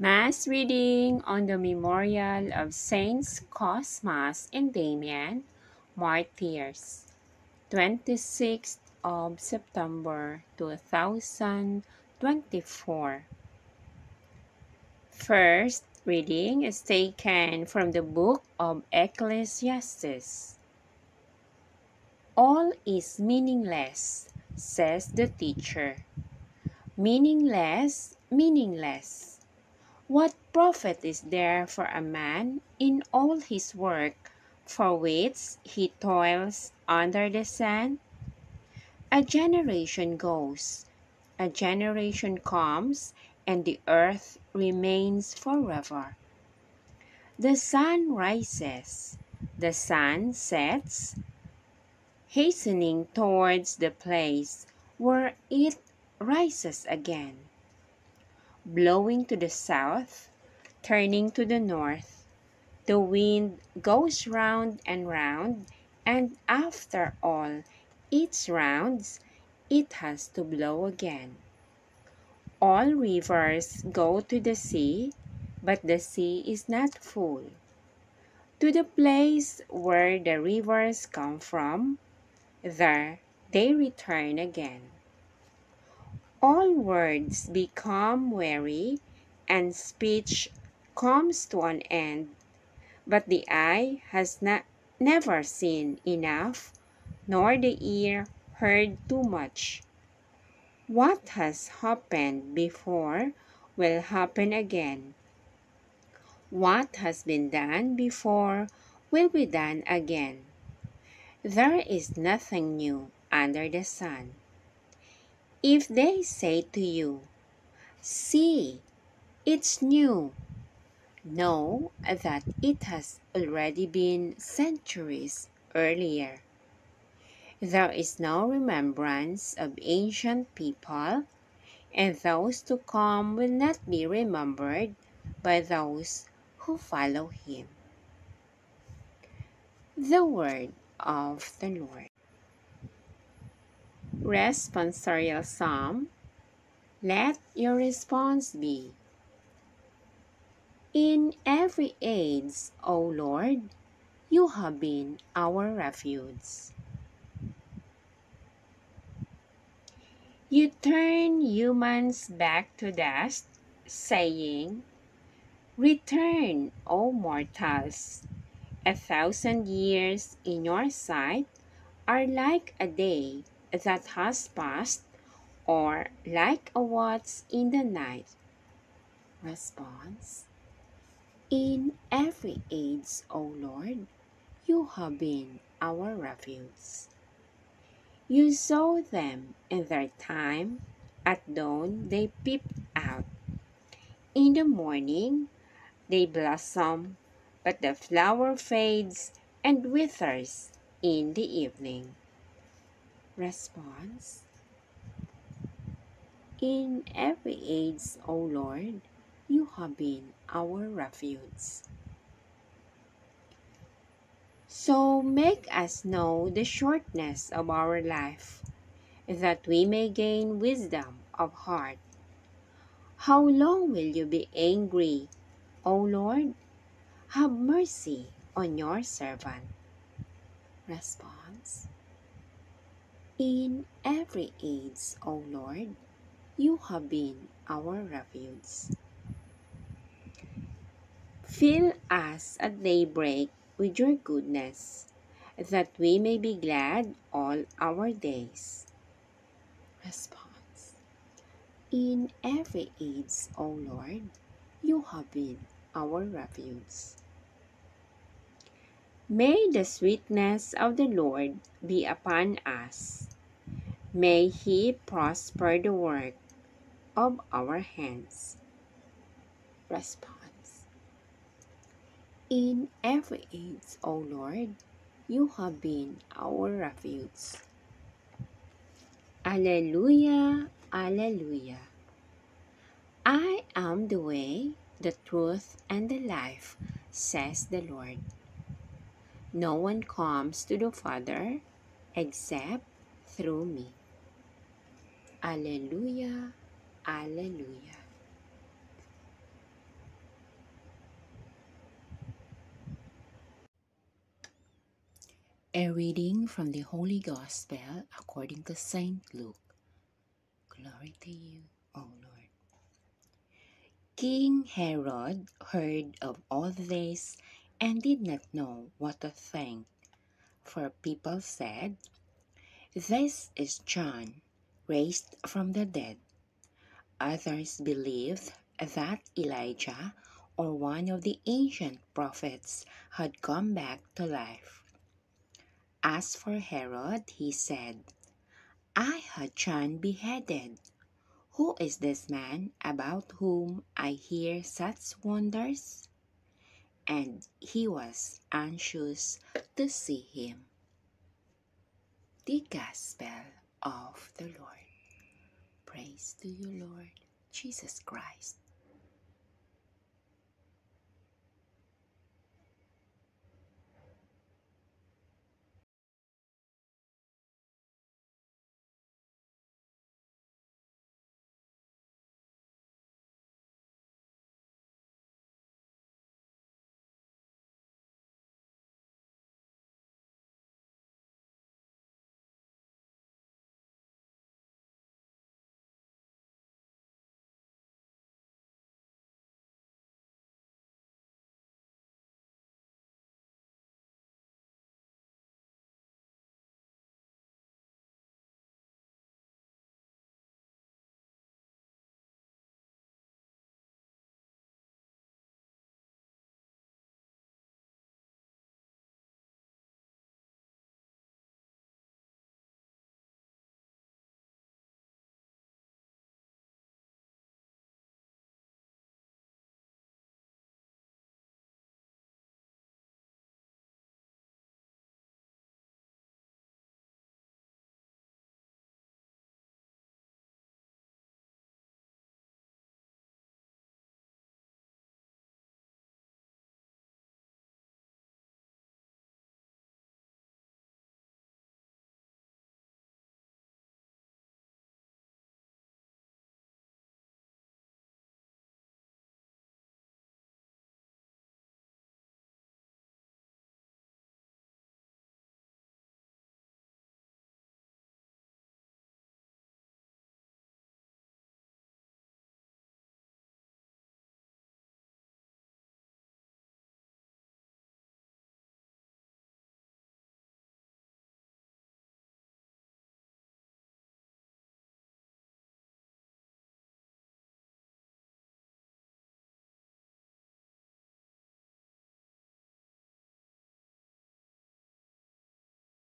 Mass reading on the memorial of Saints Cosmas and Damian, martyrs, 26th of September 2024. First reading is taken from the book of Ecclesiastes. All is meaningless, says the teacher. Meaningless, meaningless. What profit is there for a man in all his work for which he toils under the sun? A generation goes, a generation comes, and the earth remains forever. The sun rises, the sun sets, hastening towards the place where it rises again blowing to the south, turning to the north. The wind goes round and round, and after all its rounds, it has to blow again. All rivers go to the sea, but the sea is not full. To the place where the rivers come from, there they return again all words become weary, and speech comes to an end. But the eye has not, never seen enough, nor the ear heard too much. What has happened before will happen again. What has been done before will be done again. There is nothing new under the sun. If they say to you, See, it's new, know that it has already been centuries earlier. There is no remembrance of ancient people, and those to come will not be remembered by those who follow him. The Word of the Lord. Responsorial Psalm Let your response be In every age, O Lord, you have been our refuge. You turn humans back to dust, saying, Return, O mortals. A thousand years in your sight are like a day that has passed, or like a watch in the night? Response In every age, O Lord, you have been our refuge. You saw them in their time. At dawn they peeped out. In the morning they blossom, but the flower fades and withers in the evening response In every age, O Lord, you have been our refuge. So make us know the shortness of our life, that we may gain wisdom of heart. How long will you be angry, O Lord? Have mercy on your servant. Response in every age, O Lord, you have been our refuge. Fill us at daybreak with your goodness, that we may be glad all our days. Response In every age, O Lord, you have been our refuge. May the sweetness of the Lord be upon us. May He prosper the work of our hands. Response In every age, O Lord, you have been our refuge. Alleluia, Alleluia. I am the way, the truth, and the life, says the Lord. No one comes to the Father except through me. Alleluia, Alleluia. A reading from the Holy Gospel according to St. Luke. Glory to you, O Lord. King Herod heard of all this and did not know what to think, for people said, This is John raised from the dead. Others believed that Elijah or one of the ancient prophets had come back to life. As for Herod, he said, I had John beheaded. Who is this man about whom I hear such wonders? And he was anxious to see him. The Gospel of the Lord. Praise to you, Lord Jesus Christ.